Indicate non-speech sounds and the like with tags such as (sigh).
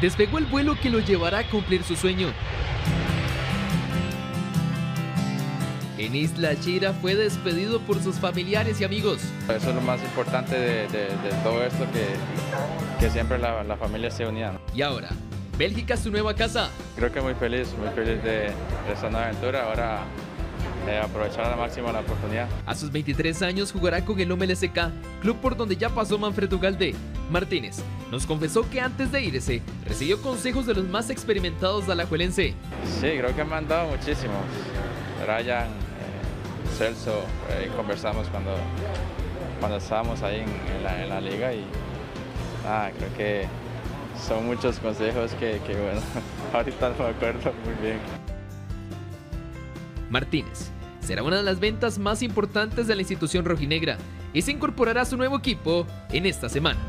despegó el vuelo que lo llevará a cumplir su sueño. En Isla Chira fue despedido por sus familiares y amigos. Eso es lo más importante de, de- de todo esto, que, que siempre la, la familia esté unida. ¿no? Y ahora, Bélgica es su nueva casa. Creo que muy feliz, muy feliz de, de esta nueva aventura. Ahora eh, aprovechar al máximo la oportunidad. A sus 23 años jugará con el LSK, club por donde ya pasó Manfred Ugalde. Martínez nos confesó que antes de irse recibió consejos de los más experimentados de alajuelense. Sí, creo que me han dado muchísimo. Ryan, eh, Celso, eh, conversamos cuando, cuando estábamos ahí en, en la, en la liga y nada, creo que son muchos consejos que, que, bueno, (laughs) ahorita no me acuerdo muy bien. Martínez será una de las ventas más importantes de la institución rojinegra y se incorporará a su nuevo equipo en esta semana.